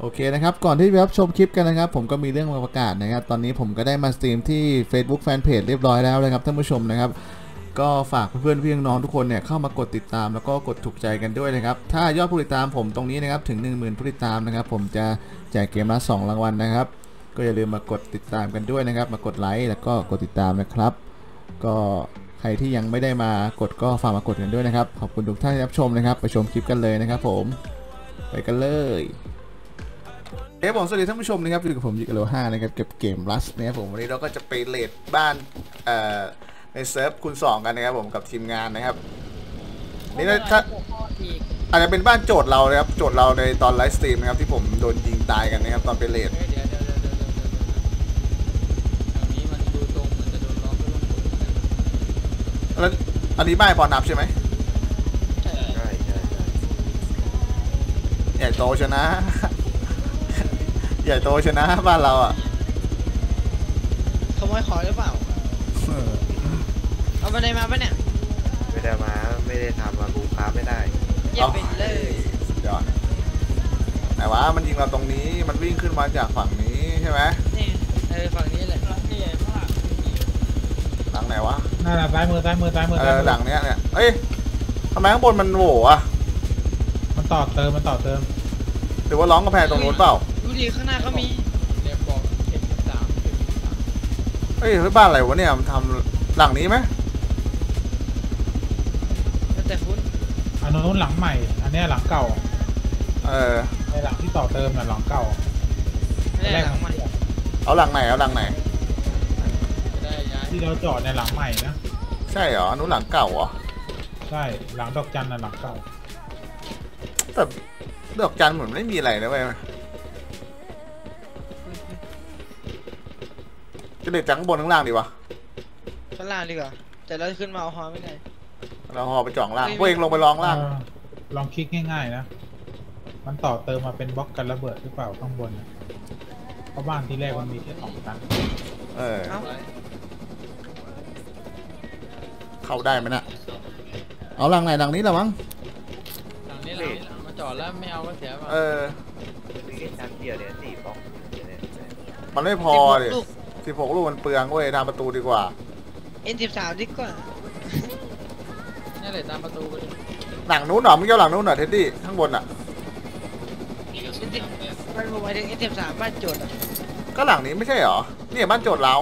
โอเคนะครับ ก่อนที่จะรับชมคลิปกันนะครับ ผมก็มีเรื่องมาประกาศนะครับ ตอนนี้ผมก็ได้มาสตรีมที่ Facebook Fanpage เรียบร้อยแล้วนะครับท่านผู้ชมนะครับ ก็ฝากเพื่อนๆพี่น้องทุกคนเนี่ยเข้ามากดติดตามแล้วก็กดถูกใจกันด้วยนะครับ ถ้ายอดผู้ติดตามผมตรงนี้นะครับถึง 10,000ผู้ติดตามนะครับ ผมจะแจกเกมละ2รางวัลนะครับ ก็อย่าลืมมากดติดตามกันด้วยนะครับ มากดไลค์แล้วก็กดติดตามนะครับ ก็ใครที่ยังไม่ได้มากดก็ฝากมากดกันด้วยนะครับ ขอบคุณทุกท่านที่รับชมนะครับ ไปชมคลิปกันเลยนะครับ ผม ไปกันเลย เอ้ผมสวัสดีท่านผู้ชมนะครับอยู่กับผมยิกโลห้านะครับกับเกม Rust นะครับผมวันนี้เราก็จะไป raid บ้านเอ่อในเซิร์ฟคูณสองกันนะครับผมกับทีมงานนะครับ นี่นะถ้าอาจจะเป็นบ้านโจทย์เรานะครับโจทย์เราในตอน live stream นะครับที่ผมโดนยิงตายกันนะครับตอนไป raid เดี๋ยวเดี๋ยวเดี๋ยวเดี๋ยวเดี๋ยวเดี๋ยวทางนี้มันดูตรงเหมือนจะโดนล้อมด้วยลมฝนเหมือนกันแล้วอันนี้บ้านพอนับใช่ไหมใช่ใช่ใช่ใช่ใหญ่โตชนะ ใหญ่โตชนะบ้านเราอะขโมยของหรือเปล่า เอาไปไหนมาปะเนี่ยไม่ได้มาไม่ได้ทำมาบูค้าไม่ได้เยี่ยมไปเลยสุดยอดไหนวะมันยิงเราตรงนี้มันวิ่งขึ้นมาจากฝั่งนี้ใช่ไหมนี่เออฝั่งนี้แหละนี่ข้างหลังหลังไหนวะนั่นแหละซ้ายมือซ้ายมือซ้ายมือเอซ้ายอมือหลังเนี้ยเนี่ยเอ้ยทำไมข้างบนมันโหว่อะมันต่อเติมมันต่อเติมหรือว่าร้องกระแพงตรงนู้นเปล่า ดูดิข้างหน้าเขามีเรียกบอกเอ็มสามเอ็มสามเฮ้ยเฮ้ยบ้านอะไรวะเนี่ยมันทำหลังนี้ไหมแล้วแต่คุณอันนู้นหลังใหม่ อันเนี้ยหลังเก่าเออในหลังที่ต่อเติมน่ะหลังเก่าไม่ได้หลังใหม่เอาหลังไหนเอาหลังไหนจะได้ย้ายที่เราจอดในหลังใหม่นะใช่เหรออันนู้นหลังเก่าเหรอใช่หลังดอกจันน่ะหลังเก่าแต่ดอกจันเหมือนไม่มีอะไรนะเว้ย จะเด็ดจากข้างบนข้างล่างดีวะข้างล่างดีกว่าแต่เราขึ้นมาเอาฮอไม่ได้เราหอไปจ่องล่างพวกเองลงไปลองล่างเออลองคลิกง่ายๆนะ มันต่อเติมมาเป็นบล็อกกันระเบิดหรือเปล่าข้างบนน่ะเพราะบ้านที่แรกมันมีแค่สองชั้นเออ เอ้าเข้าได้ไหมน่ะ เอาหลังไหนหลังนี้ละมั้ง หลังนี้หลังนี้มาจอดแล้วไม่เอาก็เสียเปล่าเออ มีแค่ชั้นเดียวเนี่ยสี่บล็อกเนี่ยเนี่ยมันไม่พอ16ดิลูก สิบหกลูกมันเปลืองเว้ยทำประตูดีกว่าเอ็นสิบสามดีกว่านี่เลยตามประตูไปดิหลังนู้นเหรอมึงจะเอาหลังนู้นเหรอเท็ดดี้ข้างบนอะเอ็นสิบมันผมหมายถึงเอ็นสิบสามบ้านโจทย์อะก็หลังนี้ไม่ใช่เหรอเนี่ยบ้านโจทย์เรา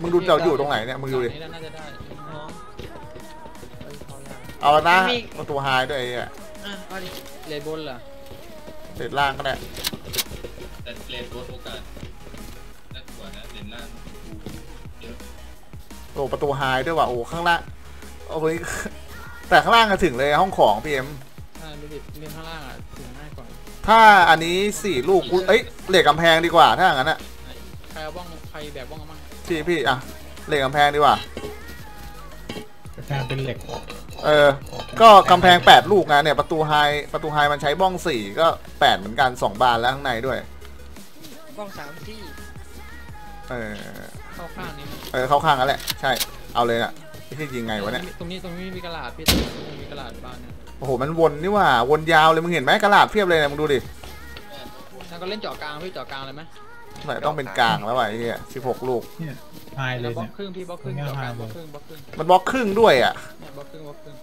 มึงดูเราอยู่ตรงไหนเนี่ยมึงดูดิหลันี้น่าจะได้อ๋อเอ้ยเขาแล้วเอาละนะมีประตูไฮด้วยไอ้เหี้ยอะเอาดิเลยบนเหรอเศษล่างก็ได้แต่เลนรถโอกาสน่ากลัว นะเลนล่างเยอะโอ้ประตูไฮด้วยว่ะโอ้ข้างล่างโอ้ยแต่ข้างล่างก็ถึงเลยห้องของพีเอ็มอ่าดูดิเรียนข้างล่างอะถึงง่ายกว่าถ้าอันนี้สี่ลูกกูเอ้ยเหล็กกำแพงดีกว่าถ้าอย่างนั้นอะใครเอาบ้องใครแบกบ้องเอามั่งพี่พี่อะเหล็กกำแพงดีกว่ากระแพงเป็นเหล็กเออ ก็กำแพงแปดลูกนะเนี่ยประตูไฮประตูไฮมันใช้บ้องสี่ก็แปดเหมือนกันสองบานแล้วข้างในด้วยกล้องสามที่ เออเข้าข้างนี้มั้งเออเข้าข้างกันแหละ ใช่ เอาเลยน่ะไม่ใช่ยิงไงวะเนี่ย ตรงนี้ตรงนี้มีกระดาษพี่ตรงนี้มีกระดาษบ้านเนี่ยโอ้โห มันวนนี่หว่า วนยาวเลย มึงเห็นไหมกระดาษเพียบเลยเนี่ยมึงดูดิแล้วก็เล่นเจาะกลางพี่เจาะกลางเลยไหมไหนต้องเป็นกลางแล้วว่ะไอ้เหี้ยสิบหกลูกเนี่ยไฮเลแล้วยบล็อเนี่กยครึ่งพี่บล็อกครึ่งตรงเนี้ยเจาะกลางหาบเลล็อยกครึ่งบล็อกครึ่งมันบล็อกครึ่งด้วยอะเนี่ยบล็อกครึ่งบล็อกครึ่ง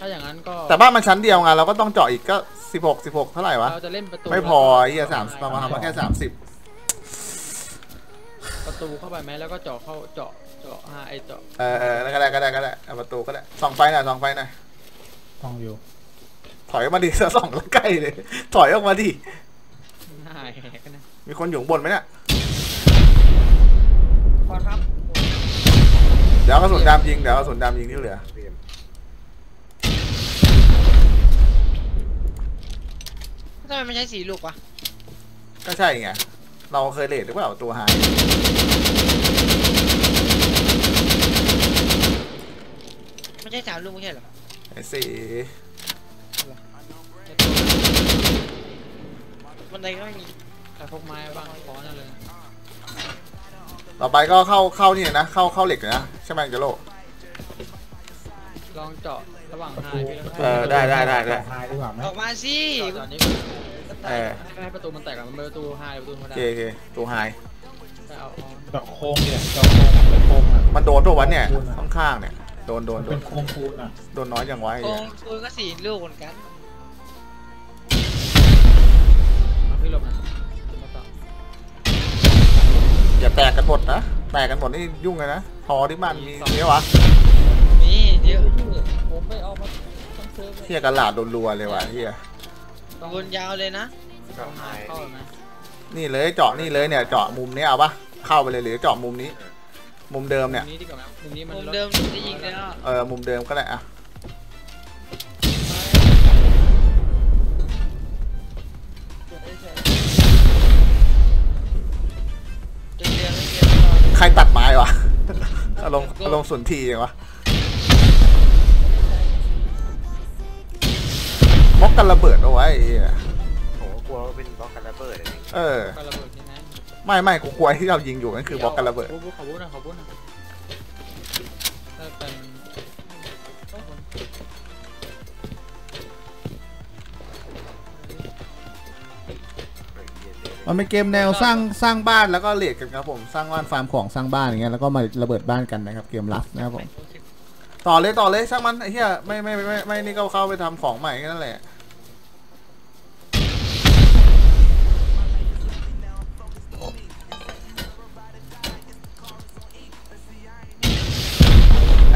ถ้าอย่างนั้นก็แต่บ้านมันชั้นเดียวไงเราก็ต้องเจาะอีกก็สิบหกสิบหกเท่าไหร่วะเราจะเล่นประตูไม่พอไอ้เหี้ยสามประมาณมาแค่สามสิบ ประตูเข้าไปไหมแล้วก็เจาะเข้าเจาะเจาะหาไอเจาะเออเออแล้วก็ได้ก็ได้ก็ได้เอาประตูก็ได้ส่องไฟหน่อยส่องไฟหน่อยต้องอยู่ ถอยออกมาดิจะส่องแล้วใกล้เลย ถอยออกมาดิหายกันนะมีคนอยู่ข้างบนไหมเนี่ยพอครับเดี๋ยวเอากระสุนดำยิงเดี๋ยวเอากระสุนดำยิงที่เหลือเตรียมทำไมมันใช้สีลูกวะก็ใช่ไง เราเคยเลทหรือเปล่าตัวไฮไม่ใช่สามลูกไม่ใช่เหรอไอ้สี่บันไดก็ไม่มีแต่พกไม้บ้างขอนั่นเลยต่อไปก็เข้าเข้านี่นะ เข้าเข้าเหล็กเลยนะใช่ไหมเจโร่ลองเจาะระหว่างประหาตูยพี่แล้วเออได้ได้ได้ได้ไฮดีกว่าไหมออกมาสิ ตอนนี้ก็ใช่ให้ให้ประตูมันแตกก่อนมันเป็นประตูไฮประตูธรรมโอดาเคโอเคตัวไฮใช่เอาเอาเจาะโค้งเนี่ยเจาะโค้งมันเป็นโค้งอะ มันโดนตัววันเนี่ย ข้างๆเนี่ย โดนโดนมันโดเป็นนโค้งคูนอะโดนน้อยอย่างไวะไอ้โกเหี้งยกูก็สี่ลูกเหมือนกันเอาพี่หลบนะมาต่ออย่าแตกกันหมดนะ แตกกันหมดนี่ยุ่งเลยนะพอที่บ้านมีมีวะนี่เดี๋ยวผมไปเอามาต้องเซิร์ฟเลยเฮียกระหลาดรัวๆเลยว่ะเฮีย ต้องวนยาวเลยนะก็หายเข้าไหมนี่เลยเจาะนี่เลยเนี่ยเจาะมุมนี้เอาปะเข้าไปเลยหรือเจาะมุมนี้ มุมเดิมเนี่ยมุมนี้ดีกว่าไหมมุมนี้มันมุมลเดิมจะยิงแล้วเออมุมเดิมก็ได้อะเดินเดินไม่เดินตลอดใครตัดไม้วะอารมณ์อารมณ์สุนทรีวะ มอกกันระเบิดเอาไว้ไอ้เหี้ยโหกลัวว่าเป็นบล็อกกันระเบิดเลยนี่เออก็ระเบิดใช่ไหมไม่ไม่กูกลัวที่เรายิงอยู่นั่นคือบล็อกกันระเบิด ขอบุ้ขอบุ้นะขอบุ้นะถ้าเป็นเฮ้ยเหี้ยเลยมันเป็นเกมแนวสร้างสร้างบ้านแล้วก็เลดกันครับผมสร้างบ้านฟาร์มของสร้างบ้านอย่างเงี้ยแล้วก็มาระเบิดบ้านกันนะครับเกมลัสนะครับผมต่อเลยต่อเลยช่างมันไอ้เหี้ยไม่ไม่ไม่ไม่ไม่นี่ก็เข้าไปทำของใหม่แค่นั้นแหละ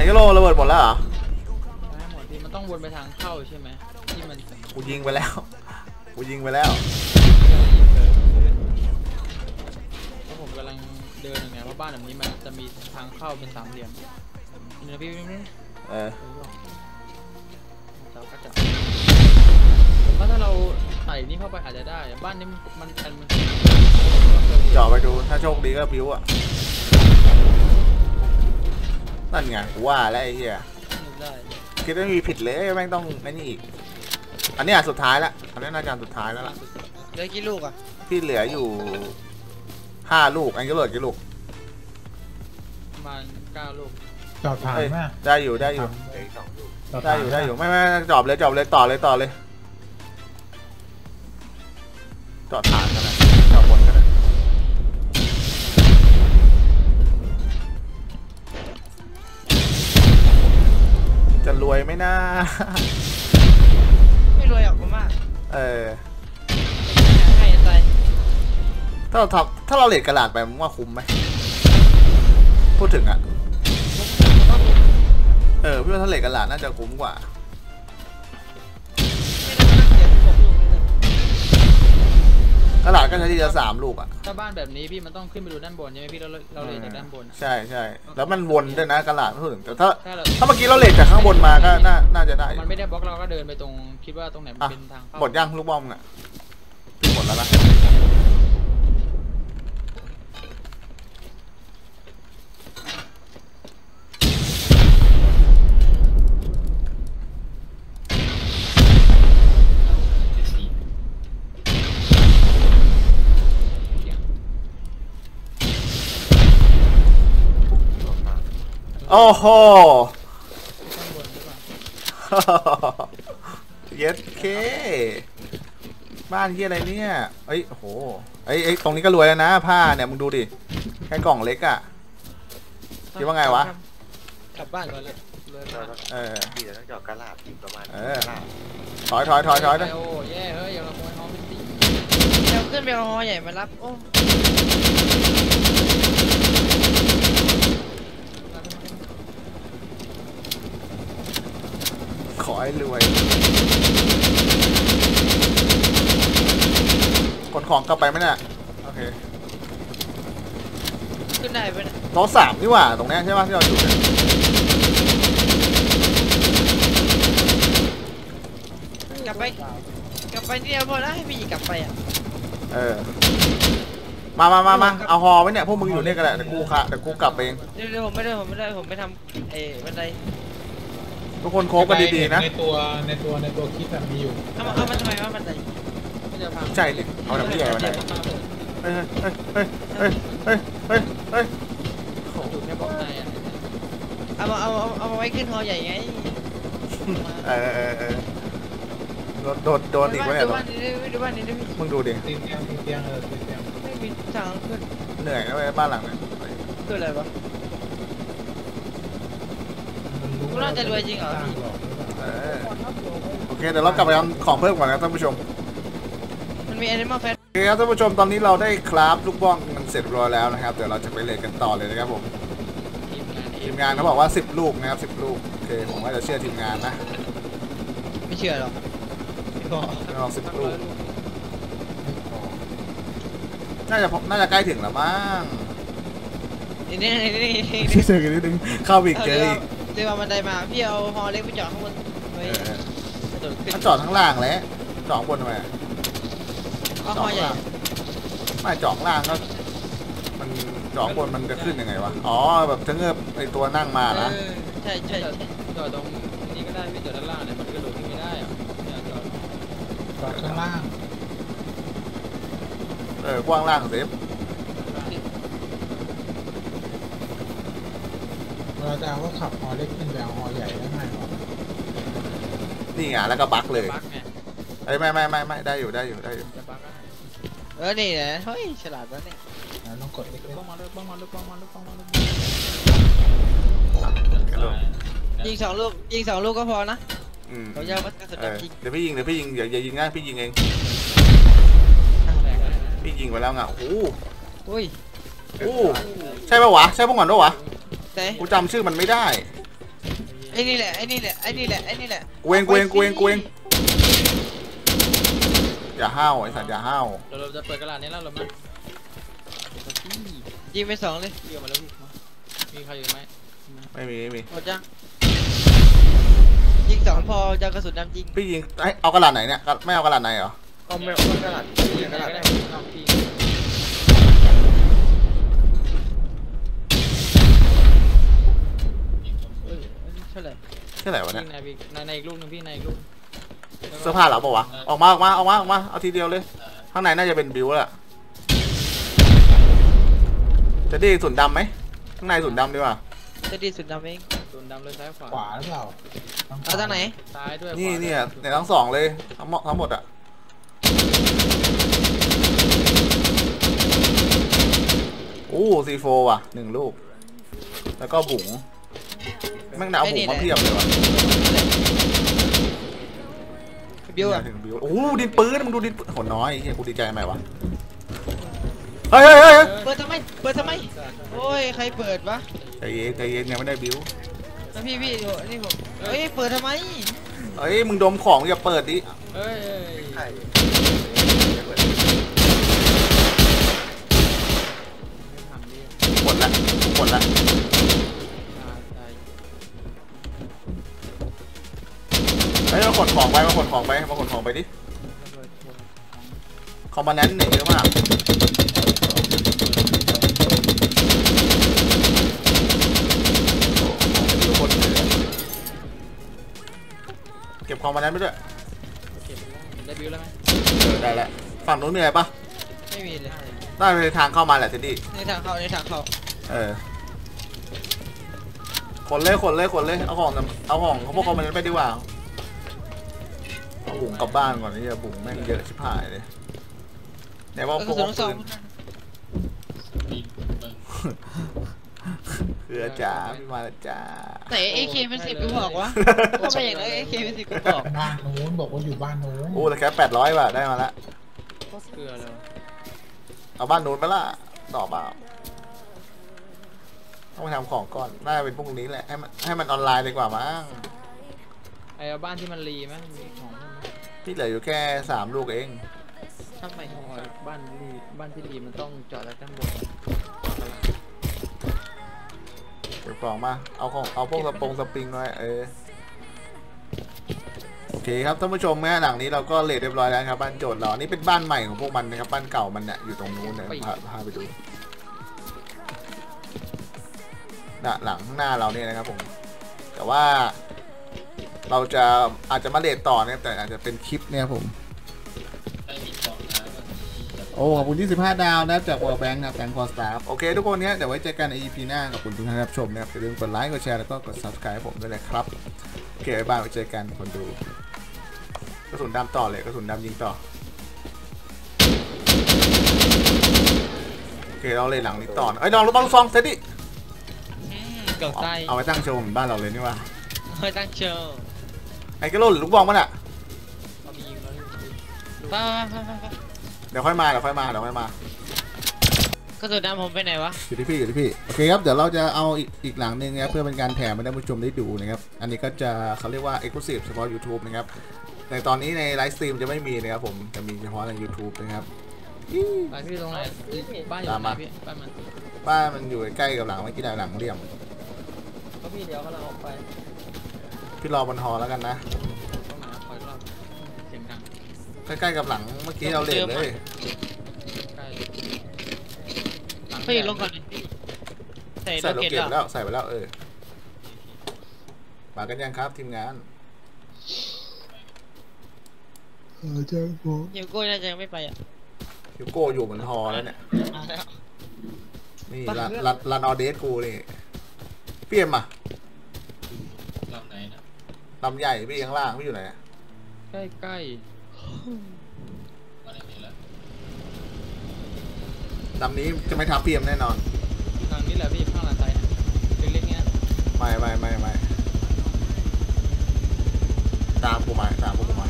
อ้กะโลระเบิดหมดแล้วเหรอได้หมดที่มันต้องวนไปทางเข้าใช่ไหมที่มันกูยิงไปแล้วกูยิงไปแล้วเพราะผมกำลังเดินอย่างเงี้ยว่าบ้านแบบนี้มันจะมีทางเข้าเป็นสามเหลี่ยมเดี๋ยวพี่นี่เออเจ้าก็จับผมว่าถ้าเราใส่นี่เข้าไปอาจจะได้ บ้านนี้มันมันมันมันเจาะไปดูถ้าโชคดีก็พิ้วอะ นั่นไงกูว่าแล้วไอ้เหี้ยได้คิดว่าไม่มีผิดเลยแม่งต้องไอ้นี่อีก อันเนี้ยสุดท้ายละอันนี้น่าจะอันสุดท้ายแล้วล่ะเหลือกี่ลูกอะที่เหลืออยู่ห้าลูกอันนี้ก็เหลือกี่ลูกประมาณเก้าลูกเจาะฐานเอ้ยไหมได้อยู่ได้อยู่เหลืออีกสองลูกเจาะได้ฐานอยู่ได้อยู่ไม่ไม่ไม่จอบเลยจอบเลยต่อเลยต่อเลยจอดฐานกัน จะรวยไหมนะไม่รวยหรอกผมว่าเออให้ใจถ้าเราทำถ้าเราเลทกระดาษไปมึงว่าคุ้มไหมพูดถึงอะเออพี่ว่าถ้าเลทกระดาษน่าจะคุ้มกว่า กระดาษก็ใช้ทีละสามลูกอะถ้าบ้านแบบนี้พี่มันต้องขึ้นไปดูด้านบนใช่ไหมพี่เราเราเลยจากด้านบนอะ ใช่ใช่แล้วมันวนด้วยนะกระดาษพูดถึงแต่ถ้าถ้าเรา ถ้าเมื่อกี้เราเลทจากข้างบนมาก็น่าน่าจะได้อยู่มันไม่ได้บล็อกเราก็เดินไปตรงคิดว่าตรงไหนมันอะเป็นทางเข้าหมดยังลูกบอมอะหมดแล้วนะ โอ้โหข้างบนหรือเปล่าเย็ดเค บ้านที่อะไรเนี่ย เอ้ยโอ้โหเอ้ยเอ้ยตรงนี้ก็รวยแล้วนะผ้าเนี่ยมึงดูดิ แค่กล่องเล็กอะคิดว่าไงวะ กลับบ้านเลก่อนยเลยเลยเรามาต้องเออพี่จะต้องเจาะกระลาบอีกประมาณเออ กระลาบถอยถอยถอยถอยไปถอยโอ้แย่เฮ้ยอย่าขโมยห้องเป็นตีเดี๋ยวขึ้นไปเอาฮอใหญ่มารับ โอ้ขอ ให้รวยขนของกลับไปไหมเนี่ยโอเคขึ้นได้ไปนะโต๊ะสามนี่หว่า ตรงเนี้ยใช่ป่ะที่เราอยู่เนี่ยกลับไป กลับไปนี่เดียวพอแล้วให้พี่กลับไปอะ เออ มามามามาเอาฮอไว้เนี่ย พวกมึงอยู่เนี่ยก็ได้เดี๋ยวกูค่ะเดี๋ยวกูกลับเอง เดี๋ยวเดี๋ยวผมไม่ได้ผมไม่ได้ผมไม่ทำเอ้บันได ทุกคนโคบกันดีๆนะ ในตัวในตัวในตัวคิดอะมีอยู่เอามาเอามาทำไมว่าบันไดไม่จะพังใช่ดิเอาน้ำแย่มาได้เฮ้ยเฮ้ยเฮ้ยเฮ้ยเฮ้ยเฮ้ยเฮ้ยอยู่แค่บล็อกในอะเอามาเอาเอาเอามาไว้ขึ้นฮอใหญ่ไงเออเออเออโดนโดนโดนอีกวะเนี่ยดูบ้านนี้ดิดูบ้านนี้ดิมึงดูดิตีเตียงตีเตียงเออตีเตียงไม่มีทางขึ้นเหนื่อยนะเว้ยบ้านหลังเนี่ยคืออะไรวะ มันรู้กูน่าจะรวยจริงเหรอสร้างหลอกหรือเปล่าเออโอเคเดี๋ยวเรากลับไปทำของเพิ่มก่อนนะท่านผู้ชมมันมี animal fat โอเคครับท่านผู้ชมตอนนี้เราได้คราฟลูกบ้องมันเสร็จเรียบร้อยแล้วนะครับเดี๋ยวเราจะไปเลทกันต่อเลยนะครับผมทีมงานทีมงานเขาบอกว่า 10 ลูกนะครับ10 ลูกโอเคผมว่าจะเชื่อทีมงานนะไม่เชื่อหรอกไม่พอเราสิบตั้งลูร้อกยลูกน่าจะพอน่าจะใกล้ถึงแล้วมั้งนี่นี่นี่นี่นี่เจอกันนิดนึงเข้าไปอีกเจออีก เดี๋ยวเอาบันไดมาพี่เอาฮอเล็กไปจอดข้างบนเอเฮ้ยอกระโดดขึ้นมันจอดข้างล่างแล้วจอดข้างบนทำไมอะเอาฮอใหญ่ไม่จอดข้างล่างก็มันจอดข้างบนมันจะขึ้นยังไงวะอ๋อแบบถ้าเงือบไอตัวนั่งมาเอนะอใช่ใช่จอดใช่จอดตรงนี้ก็ได้ไม่จอดด้านล่างเนี่ยมันกระโดดขึ้นไม่ได้อะเนี่ยจอดจอดข้างล่างเออกว้างล่างเซฟ เราจะเอาก็ขับฮอเล็กขึ้นไปเอาฮอใหญ่ได้ง่ายกว่านี่ไงแล้วก็บักเลยบักไงเอ้ยไม่ไม่ไม่ไม่ได้อยู่ได้อยู่ได้อยู่จะบักอะเออนี่แหละเฮ้ยฉลาดวะเนี่ยแล้วต้องกดเล็กบ้องมาเลยบ้องมาเลยบ้องมาเลยบ้องมาเลยกระโดดยิงสองลูกยิงสองลูกก็พอนะอืมเราจะเอากระสุนเออจริงเดี๋ยวพี่ยิงเดี๋ยวพี่ยิงอย่าอย่ายิงนะพี่ยิงเองแรงเลยพี่ยิงไปแล้วไงโอ้โหอุ้ยโอ้โหใช่ปะวะใช่พวกก่อนปะวะ แต่กูจำชื่อมันไม่ได้ไอ้นี่แหละไอ้นี่แหละไอ้นี่แหละไอ้นี่แหละกูเองกูเองกูเองกูเองอย่าห้าวไอ้สัตว์อย่าห้าวเราเราจะเปิดกระดาษนี้แล้วเหรอมั้งพี่ยิงไปสองเลยพี่ออกมาแล้วพี่มามีใครอยู่ไหมไม่มีไม่มีหมดยังยิงสองพอจะเอากระสุนดำจริงพี่ยิงเอ้ยเอากระดาษไหนเนี่ยกระไม่เอากระดาษไหนเหรอก็ไม่เอากระดาษพี่กกระระดาดาษ เท่าไหร่ใช่ไหนวะพี่เนี่ยในพี่ในในอีกลูกหนึงพี่ในอีกลูกเสื้อผ้าเหรอปะวะออกมาออกมาออกมาออกมาเอาทีเดียวเลย ข้างในน่าจะเป็นบิวแหละจะได้ส่วนดำไหมข้างในส่วนดำดีกว่าจะดีสุดดำเองโดนดำเลยซ้ายขวาขวาหรือเปล่าต้เอาทางไหนซ้ายด้วยนี่ขวาด้วยเนี่ยในทั้งสองเลยทั้งหมดทั้งหมดอะโอ้ซีโฟว่ะหนึ่งลูก แล้วก็บุ๋ง แม่งหนาวบุ๋งมาเพียบเลยว่ะบิวอะถึงบิวโอ้โหดินปืนมึงดูดินปืนโหน้อยเฮียกูดีใจไหมวะเฮ้ยเฮ้ยเฮ้ยเฮ้ยเปิดทำไมเปิดทำไมโอ้ยใครเปิดวะใจเย็นใจเย็นยังไม่ได้บิวแล้วพี่พี่โอ้นี่ผมเฮ้ยเปิดทำไมเฮ้ยมึงดมของอย่าเปิดดิเอ้ยเอ้ยใช่ไม่ทำดิหมดละหมดละ ขนของไปมาขนของไปมาขนของไปดิระเบิดวงของคอมมานแนนต์เนี่ยเยอะมากโอ้โหคนเหลือเก็บคอมมานแนนต์ไปด้วยเก็บไปแล้วได้บิวแล้วไหมเออได้แล้วฝั่งนู้นเหนื่อยปะไม่มีเลยได้ไปทางเข้ามาแหละเจดดี้ในทางเข้าในทางเข้าเออขนเลยขนเลยขนเลยเอาของเอาของเขาพวกคอมมานแนนต์ไปดีกว่าเอา บุ๋งกลับบ้านก่อนนี่จะบุ๋งแม่งเยอะชิบหายเลยไหนว่าแล้วพกวระกสุนสอปืงนมีเบิ่งเรือจ้าพี่มาแล้วจ้าไหนเอเคเป็นสิบกูบอกวะทำไมอย่างไรเอเคเป็นสิบกูบอกบ้านนู้นบอกว่าอยู่บ้านนู้นโอ้แต่แค่แปดร้อยบาทได้มาละก็เกลือแล้วเอาบ้านนู้นไปละต่อเปล่าต้องไปทำของก่อนน่าจะเป็นพวกนี้แหละให้มันให้มันออนไลน์ดีกว่ามั้งไอ้บ้านที่มันรีไหมมีของ ไหมที่เหลืออยู่แค่สามลูกเองทำไมอ๋อบ้านรีบ้านที่รีมันต้องจอดแล้วด้านบนเก็บของมาเอาของเอาพวกสปงสปริงไว้เออโอเคครับท่านผู้ชมแม่หลังนี้เราก็เลทเรียบร้อยแล้วครับบ้านโจทย์เราอันนี่เป็นบ้านใหม่ของพวกมันนะครับบ้านเก่ามันเนี่ยอยู่ตรงนู้นเนี่ยพาพาไปดูน่ะหลังข้างหน้าเราเนี่ยนะครับผมแต่ว่า เราจะอาจจะมาเลทต่อเนี่ยแต่อาจจะเป็นคลิปเนี่ยผมได้มีของนะมันมีแบบโอ้ ขอบคุณ25ดาวนะครับจาก World Bank นะครับ Bank for Staff โอเค ทุกคนเนี้ยเดี๋ยวไว้เจอกันใน EP หน้าขอบคุณทุกท่านที่รับชมนะครับอย่าลืมกดไลค์กดแชร์แล้วก็กด subscribe ให้ผมด้วยนะครับ โอเคบ๊ายบายไว้เจอกันคนดูสุนดำต่อเลยกระสุนดำยิงต่อโอเคเรา raid หลังนี้ต่อนะไอ้ยน้องลูกบอลลูกซองเซตดิอืมเกือบใต้เอาไว้ตั้งโชว์เหมือนบ้านเราเลยนี่ว่าเฮ้ยตั้งเชิง ไอ้กระโหลกหรือลูกบอลมันอะเอาไปยิงแล้วไปไปไปไปเดี๋ยวค่อยมาเดี๋ยวค่อยมาเดี๋ยวค่อยมากระสุนดำผมไปไหนวะอยู่ที่พี่อยู่ที่พี่โอเคครับเดี๋ยวเราจะเอาอีกอีกหลังหนึ่งนะครับเพื่อเป็นการแถมให้ท่านผู้ชมได้ดูนะครับอันนี้ก็จะเขาเรียกว่า Exclusive เฉพาะ YouTube นะครับในตอนนี้ใน live stream จะไม่มีนะครับผมจะมีเฉพาะใน YouTube นะครับ ไปพี่ตรงไหนบ้านอยู่ตามไหนมาพี่บ้านมันบ้านมันอยู่ใกล้กับหลังเมื่อกี้ได้หลังเลี่ยมก็พี่เดี๋ยวกำลังออกไป พี่รอบนหอแล้วกันนะตรงไหนคอยรอบเสียงดังใกล้ๆกับหลังเมื่อกี้เราเลทเลย ใกล้เลยหลังพี่ลงก่อนดิใส่ใส่โลโลเกตเกตแล้วแล้ว ใส่ไปแล้วเออมากันยังครับทีมงานยูโก้น่าจะยังไม่ไปอะยูโก้อยู่บนหอแล้วเนี่ย มาแล้วนี่รันรันรันออเดสกูนี่พี่เอ็มอะลำไหนนะ ลำใหญ่พี่ข้างล่างพี่อยู่ไหนอะใกล้ใกล้มาได้เห็นแล้วลำนี้จะไม่ทับพี่เอ็มแน่นอน ทางนี้แหละพี่ข้างหลังไทยเล็กๆเนี้ยไม่ไม่ไม่ไม่ตามกูมาตามกูมา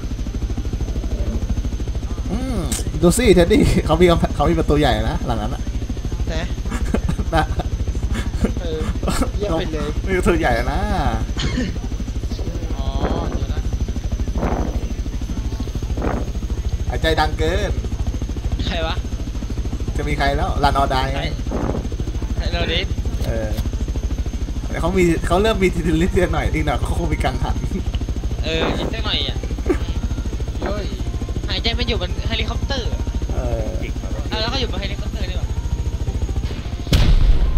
อืมดูสิเท็ดดี้เขามีกำแพงเขามีประตูใหญ่นะหลังนั้นอะแต่นะเออเยี่ยมไปเลยมีประตูใหญ่นะ อ๋อเดี๋ยวนะ หาย ใจดังเกิน ใครวะจะมีใครแล้วรันออไดใครใครเราดิเออแต่เขามีเขาเริ่มมีทีลิสเซียนหน่อยอีกหน่อยเขาคงมีกังหันเออนิดหน่อยอะเฮ้ยหายใจมันอยู่บนเฮลิคอปเตอร์อะเออเอาแล้วก็อยู่บนเฮลิคอปเตอร์นี่หว่า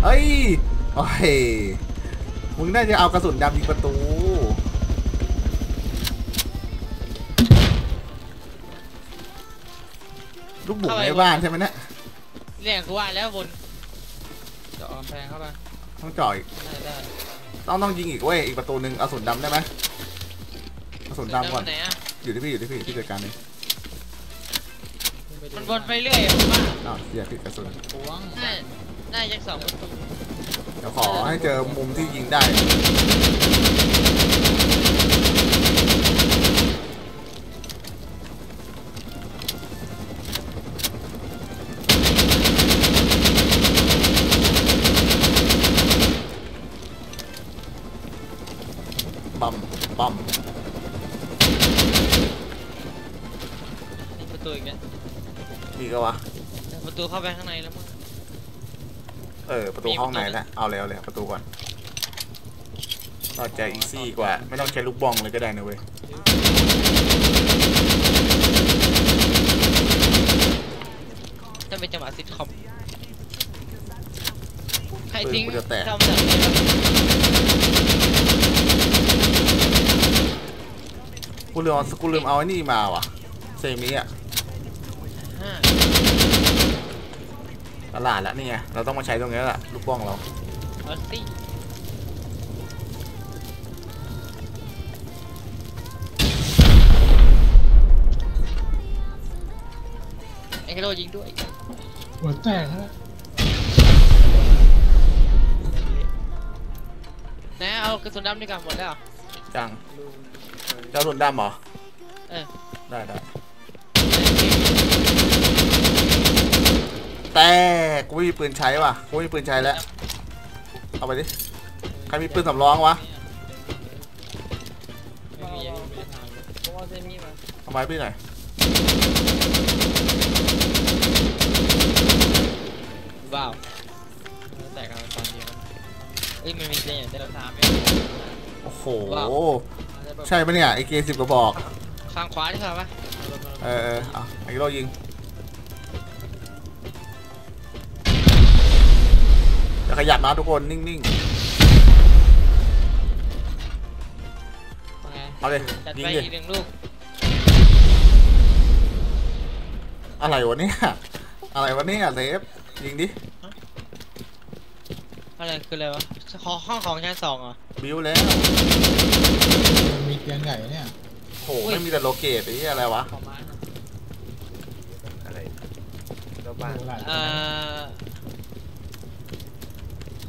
เอ้ยโอ้ยมึงน่าจะเอากระสุนดำยิงประตู ลูกบุ๋มในบ้านใช่ไหมเนี่ยเรียกกูว่าแล้วบนเจะออมแพงเข้าไปต้องจ่ออีกได้ได้ต้องต้องยิงอีกเว้ยอีกประตูหนึ่งเอากระสุนดำได้ไหมกระสุนดำก่อนไหนอะอยู่ที่พี่อยู่ที่พี่ที่จัดการเลยขึ้ไปดูมันบนไปเรื่อยอะผมว่าอ้าวเสียผิดกระสุนพวงน่าน่าจะสองประตูเดี๋ยวขอให้เจอมุมที่ยิงได้ มีก็วะประตูเข้าไปข้างในแล้วมั้งเออประตูห้องไหนนะเอาเลยเอาเลยประตูก่อนเราจะอีซี่กว่า ไม่ต้องใช้ลูกบองเลยก็ได้นะเว้ยจะเป็นจังหวะซิทคอมใครทิ้งปืนกูจะแตกทำแบบนี้วะกูลืมเอากูลืมเอาไอ้นี่มาว่ะเซมิอะ อ่า ตลาดแล้วนี่ไงเราต้องมาใช้ตรงนี้แล้วล่ะลูกบ้องเราเอาสิไอ้กระโดดยิงด้วยหัวแตกฮะนะเอากระสุนดำดีกว่าหมดแล้วเหรอจังเจ้าหลุนดำเหรอเออได้ได้ แต่กูไม่มีปืนใช้ว่ะกูไม่มีปืนใช้แล้ว เอาไปดิ ใครมีปืนสำรองวะไม่มีอะไม่ได้ทำเลยเพราะว่าเซมี่มาเอาไม้พี่หน่อยว้าวแตกกันตอนเดียวเอ้ยมันมีเสียงแต่เดี๋เรายวถามไม่โอ้โหว้าวอาจจะแบบใช่ปะเนี่ยไอเกสิบกระบอก ข้างขวาดีกว่าปะเออเออเอาไอ้โรยิง อย่าขยับนะทุกคนนิ่งว่าไงๆเอาเลยจัดยิงไปดิอีกหนึ่งลูกอะไรวะเนี่ยอะไรวะเนี่ยเซฟยิงดิอะไรคืออะไรวะขอห้องของชั้นสองเหรอ บิวแล้วมันมีเตียงใหญ่เนี่ยโหไม่มีแต่โลเกตไอ้เหี้ยอะไรวะ ขอไม้หน่อยอะไรแล้วบ้าน ดูหลายเอ่อ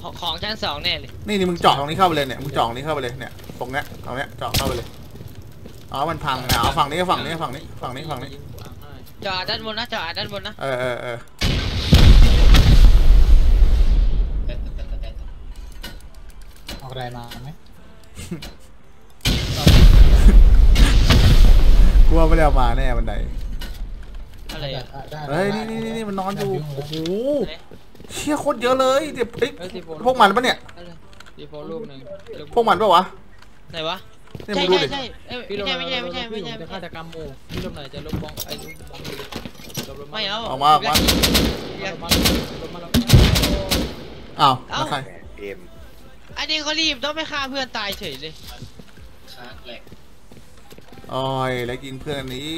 ของของชั้นสองแน่เลยนี่นี่มึงเจาะตรงนี้เข้าไปเลยเนี่ยมึงเจาะตรงนี้เข้าไปเลยเนี่ยตรงเนี้ยตรงเนี้ยเจาะเข้าไปเลยอ๋อมันพังนะเอาฝั่งนี้ฝั่งนี้ฝั่งนี้ฝั่งนี้ฝั่งนี้ยิงวางให้จอดด้านบนนะจอดด้านบนนะเออเออเออแต่แต่แต่แต่แต่เอาอะไรมาไหมกูว่าไม่ได้เอามาแน่บันไดอะไรอะได้เฮ้ยนี่นี่นี่นี่มันนอนอยู่โอ้โหไหน เชี่ยโคตรเยอะเลยเดี๋ยวเอ้ยเอ้ยทีโฟพวกมันปะเนี่ยอะไรทีโฟลูกหนึ่งลูพวกมันปะวะไหนวะเนี่ยใช่มึงดูใช่ดิใช่เอ้ยพี่ลไม่งใช่ไม่ใช่ไม่ใช่ไม่ใช่จะไม่ฆาใช่ตกรรมหมู่พี่ลงไหนจะลบบ้องไอ้ลูกบ้องดูดิลบลบไม่เอาออกมาออกมาลบมาลบมาลบมาอ้าวเอ้าแล้วใครแหมเกมอันนี้เขารีบต้องไปฆ่าเพื่อนตายเฉยเลยค้าแหลกโอ้ยแล้วยิงเพื่อนอันนี้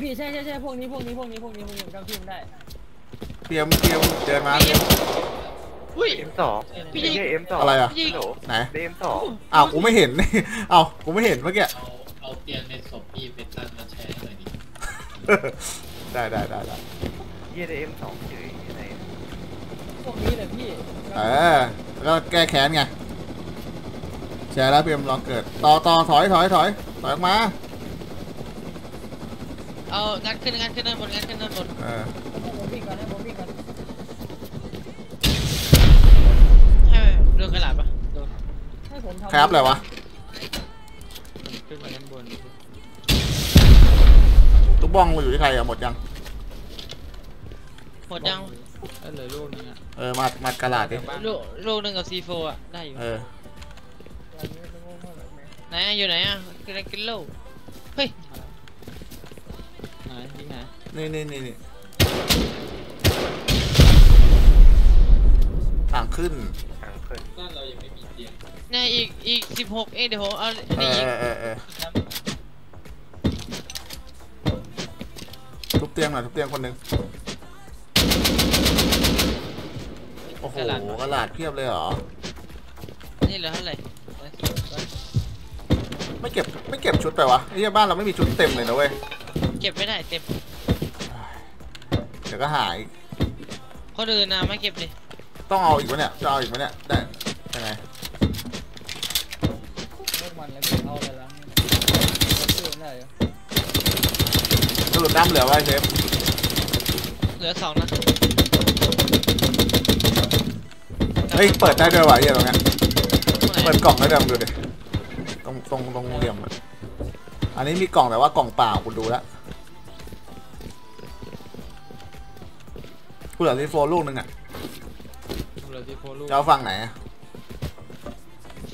พี่ใช่ใช่ใช่พวกนี้พวกนี้พวกนี้พวกนี้พวกนี้ผมจำชื่อมันได้ เตรียมเตรียมเดินมาเตรียมอุ้ย เอ็มสองพี่ไม่ยิง ใช่เอ็มสองอะไรอะโหลไหนเอ็มสองอ้าวกูไม่เห็น อ้าวกูไม่เห็นเมื่อกี้ เอาเอาเตียงในศพพี่ไปตั้งมาแชร์หน่อยดิได้ได้ได้ได้เยี่ยเอ็มสองเฉยที่ไหนพวกนี้เลยพี่เออแล้วก็แก้แค้นไงแชร์แล้วเตรียมรอเกิด ต่อต่อถอยถอยถอยถอยออกมาเอางัดขึ้นงัดขึ้นด้านบนงัดขึ้นด้านบนเออให้ผมวิ่งก่อนให้ผมวิ่งก่อน ให้ โดนกระดาษปะโดนให้ผมทำครับอะไรวะผมขึ้นมาด้านบนลูกบ้องมาอยู่ที่ใครอะหมดยัง หมดยังเอ้ยเหลือลูกหนึงอะเออมามากระลาดดิลูกลูกหนึ่งกับซีโฟอะได้อยู่เออไหนอะอยู่ไหนอะกินอะไรกินเหล้าเฮ้ยไหนยิงไหนนี่นี่นี่นี่ทางขึ้นทาง ขึ้นบ้านเรายังไม่มีเตียงเนี่ยอีกอีกสิบหกเอ้ยเดี๋ยวผมเอาอันเอนี้ออีกเออเออเออทุบเตียงหน่อยทุบเตียงคนหนึ่งโอ้โหกระลาดเพียบเลยเหรอ นี่เหลือเท่าไหร่ไม่เก็บไม่เก็บชุดไปวะไอ้เหี้ยบ้านเราไม่มีชุดเต็มเลยนะเว้ย เก็บไม่ได้เต็ม เดี๋ยวก็หาย คนอื่นนะไม่เก็บดิต้องเอาอีกวะเนี่ย จะเอาอีกวะเนี่ย ได้ยังไง พวกมันแล้วพี่เอาอะไรล้างจำชื่อมันได้เหรอ สรุปน้ำ เหลือไว้เชฟเหลือสองนะเฮ้ยเปิดได้ด้วยวะไอ้เหี้ยตรงเนี้ยตรงไหนเปิดกล่องได้ด้วยมึงดูดิตรงตรงตรงเหลี่ยมอะอันนี้มีกล่องแต่ว่ากล่องเปล่าคุณดูแล้วกูเหลือซีโฟลูกหนึงอะเหลือทีโฟลูกจะเอาฝั่งไหนอะ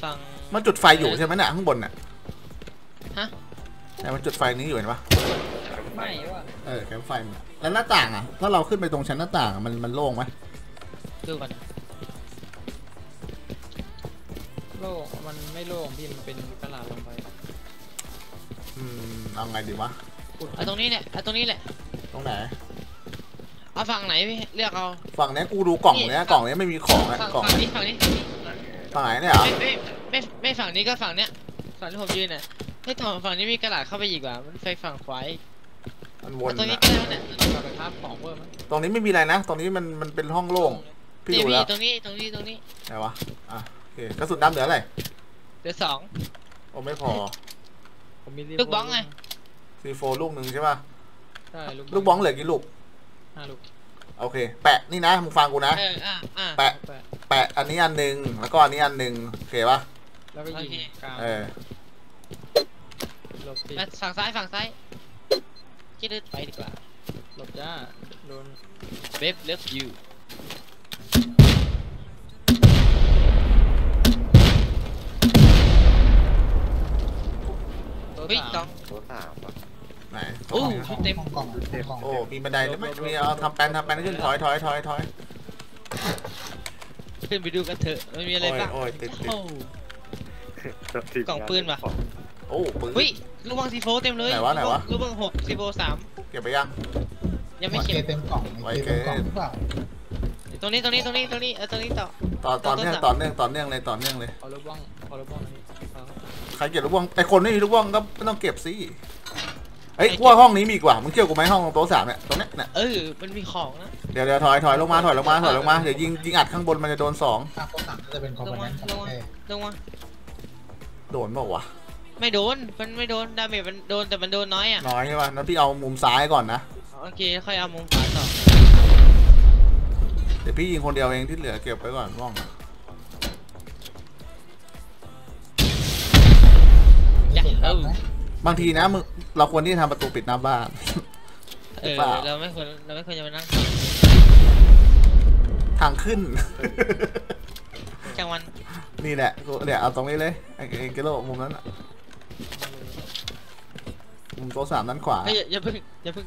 ฟังมันจุดไฟอยู่ใช่ไหมเนี่ยข้างบนน่ะฮะแต่มันจุดไฟนี้อยู่เห็นปะ ไม่ว่ะเออแคมป์ไฟมันอะแล้วหน้าต่างอะ ถ้าเราขึ้นไปตรงชั้นหน้าต่างอะมันมันโล่งไหมดูก่อนโล่งมันไม่โล่งพี่มันเป็นกระดาษลงไปอืมเอาไงดีวะเอาตรงนี้แหละเอาตรงนี้แหละตรงไหนเอาฝั่งไหนพี่เลือกเอาฝั่งเนี้ยกูดูกล่องเนี้ยกล่องเนี้ยไม่มีของอะฝั่งกล่องฝั่งนี้ฝั่งนี้ฝั่งไหนเนี่ยเหรอไม่ไม่ไม่ไม่ฝั่งนี้ก็ฝั่งเนี้ยฝั่งที่ผมยืนน่ะให้ยตอนฝั่งนี้มีกระดาษเข้าไปอีกว่ะมันไปฝั่งขวาอีก มันวนเอาตรงนี้อะก็ได้วะเนี่ยกลับไปทับของเพิ่มมั้ยตรงนี้ไม่มีอะไรนะ ตรงนี้มันมันเป็นห้องโล่ง พี่นี่ดูพี่แล้วตรงนี้ตรงนี้ตรงนี้ไหนวะ อะโอเคกระสุนดำเหลืออะไรเดี๋ยวสองโอ้ไม่พอผมมีลูกบ้องไงซีโฟลูกหนึ่งใช่ป่ะ ใช่ลูกบ้องเหลือกี่ลูกห้าลูก โอเค แปะนี่นะมึงฟังกูนะ เอออะอะแปะ แปะแปะอันนี้อันหนึ่งแล้วก็อันนี้อันหนึ่งโอเคป่ะ แล้วก็ยิงกลางเออหลบสิอะฝั่งซ้ายฝั่งซ้าย คิดลึกไปดีกว่าหลบจ้าโดนเบฟเลิฟยูตัวเฮ้ยสามสองตัวสามอะไหนโอ้ห้องเต็มห้องกล่องห้องกล่องโอ้มีบันไดด้วยไหมมีเอาทำแปลนทำแปลนขึ้นถอยถอยถอยถอยขึ้นไปดูกันเถอะมันมีอะไรโอ้ยบ้างโอ้ยติดติดโอ้กล่องปืนปะ โอ้ปืน เฮ้ยลูกบังซีโฟเต็มเลยไหนวะไหนวะ ลูกบังหกซีโฟสามเก็บไปยัง ยังไม่ไว้เก็เกบเต็มกล่องไว้ไว้เกเต็มกล่องหรือเปล่าตรงนี้ตรงนี้ตรงนี้ตรงนี้เออตรงนี้ต่อ ต่อต่อเนื่องต่อเนื่องต่อเนื่องเลยต่อเนื่องเลยขอลูกบ้องขอลูกบ้องหน่อยเอาใครเก็บลูกบ้องไอคนไม่มีลูกบ้องก็ไม่ต้องเก็บสิเอ้ยกูว่าห้องนี้มีกว่ามึงเกี่ยวกูไหมห้องโต๊ะสามเนี่ยตรงเนี้ยเนี่ยเออมันมีของนะเดี๋ยวเดี๋ยวถอยถอยลงมาถอยลงมาถอยลงมาเดี๋ยวยิงยิงอัดข้างบนมันจะโดนสองถ้าคนหนังจะเป็นคอมลโพงเนมานต์ของลงมาเท่ลงมาโดนเปล่าวะ ไม่โดน มันไม่โดน ดาเมจมันโดนแต่มันโดนน้อยอะ น้อยใช่ป่ะนั้นพี่เอามุมซ้ายก่อนนะ โอเค ค่อยเอามุมขวาต่อ เดี๋ยวพี่ยิงคนเดียวเองที่เหลือเก็บไว้ก่อนว่องอย่าสุดเอแล้วอนะบางทีนะมึงเราควรที่จะทำประตูปิดหน้าบ้าน เออเปล่าเราไม่ควร เราไม่ควรจะมานั่งทางขึ้นจังวัน นี่แหละกูเนี่ยเอาตรงนี้เลยไอ้ไอ้เกโลมุมนั้นอะ มุมโต๊ะสามด้านขวาเฮ้ยอย่าอย่าเพิ่งอย่าเพิ่ง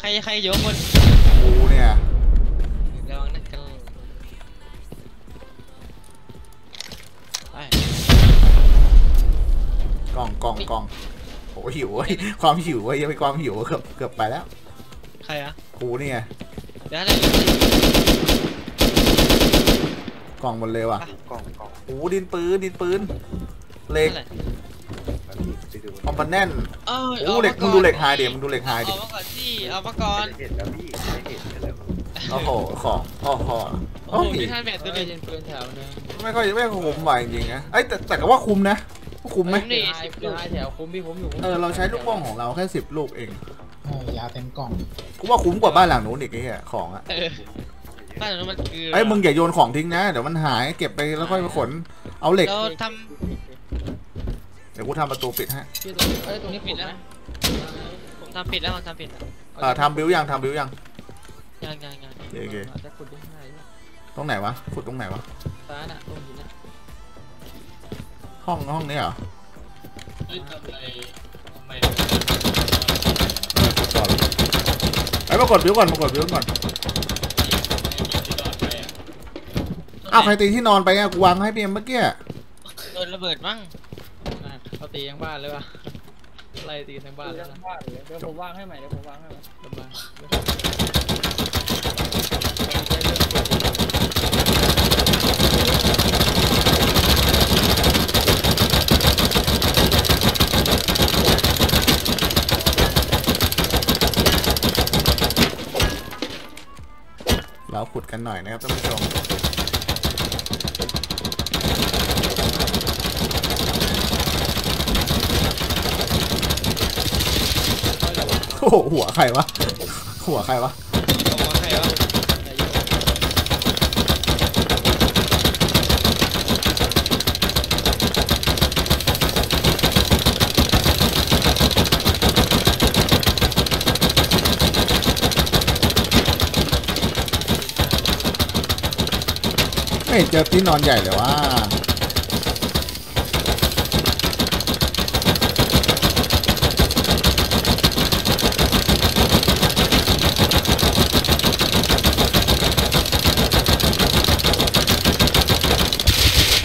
ใครใครโยกคนกูเนี่ย ระวังนะกันไปกล่องกล่องกล่องโอ้หิวเว้ยความหิวเว้ยยังไม่ความหิวเกือบเกือบไปแล้วใครอะกูเนี่ยเดี๋ยวอะไรกล่องหมดเลยว่ะ กล่องกล่องโอ้ดินปืนดินปืนเหล็กอะไรแบบนี้ไปดู คอมพานแน่นเออโอ้เหล็กมึงดูเหล็กไฮเดี๋ยวมึงดูเหล็กไฮเอาดิมาก่อนสิเอามาก่อนไม่เห็นแล้วพี่ไม่เห็นแล้วโอ้โหของโอ้โหโอ้โอ้โหยนี่ท่านแบบตัตัววเลเลยยยิงปืนแถวนึงไม่ค่อยไม่ค่อยคุ้มไหวจริงๆนะเอ้ยแต่แต่ก็ว่าคุ้มนะคุ้มไหมนี่นี่สิบแถวคุ้มพี่คุ้มอยู่คุ้มเออเราใช้ลูกบ้องของเราแค่สิบลูกเองเออยาเต็มกล่องกูว่าคุ้มกว่าบ้านหลังนู้นอีกไอ้เหี้ยของอะเออบ้านหลังนั้นมันคือไอ้ยมึงอย่าโยนของทิ้งนะ เดี๋ยวมันหายเก็บไปแล้วค่อยมาขนเอาเหล็กเราทเดี๋ยวกูทำประตูปิดให้พี่ตรงนี้เอ้ยตรงนี้ปิดแล้วำผมทำผิดแล้วผมทำผิดแล้วเออทำบิวยังทำบิวยังยังยังยังโอเคโอเคจะขุดยังไงตรงไหนวะขุดตรงไหนวะตาน่ะตรงหินน่ะห้องห้องนี้เหรอเฮ้ยทำอะไรทำไมขุดก่อนไอ้ยมากดบิวก่อนมากดบิวก่อนที่รอดไปอะอ้าวใครตีที่นอนไปอะกูวางให้เพียมเมื่อกี้โดนระเบิดมั้งน่ะเขา ตียังบ้านเลยวะไล่ตีทั้งบ้านแล้วนะบ้านเลยเดี๋ยวผมวางให้ใหม่เดี๋ยวผมวางให้ใหม่ลำบากเราขุดกันหน่อยนะครับท่านผู้ชม โอ้โหหัวใครวะ หัวใครวะผมว่าใครวะไม่เห็นเจอที่นอนใหญ่เลยว่า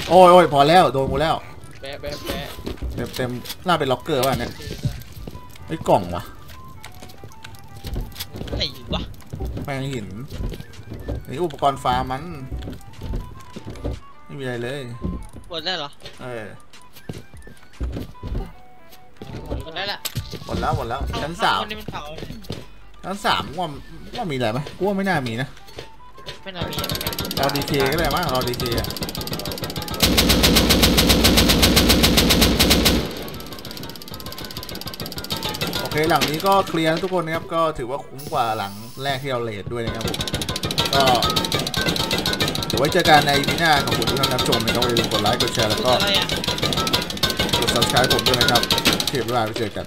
โอ้ยโอ้ยพอแล้วโดนกูแล้วแปะแปะแปะเต็มเต็มน่าเป็นล็อกเกอร์ว่ะเนี่ยไอ้กล่องวะไหนวะแปลงหินนี่อุปกรณ์ฟาร์มมัน ไม่มีอะไรเลยหมดแล้วเหรอเออหมดแล้วล่ะหมดแล้วหมดแล้วชั้นสามคนนี้มันเผาเลยชั้นสามว่าว่ามีอะไรไหมกูว่าไม่น่ามีนะไม่น่ามีเหมือนกันรอดีเคก็ได้มั้งรอดีเคอะ โอเคหลังนี้ก็เคลียร์นะทุกคนนะครับ ก็ถือว่าคุ้มกว่าหลังแรกที่เราเลทด้วยนะครับผมก็เดี๋ยวไว้เจอกันในวีหน้าของผมทุกท่านรับชมนะครับอย่าลืมกดไลค์กดแชร์แล้วก็กด subscribe ผมด้วยนะครับโอเคบ๊ายบาไปเจอกัน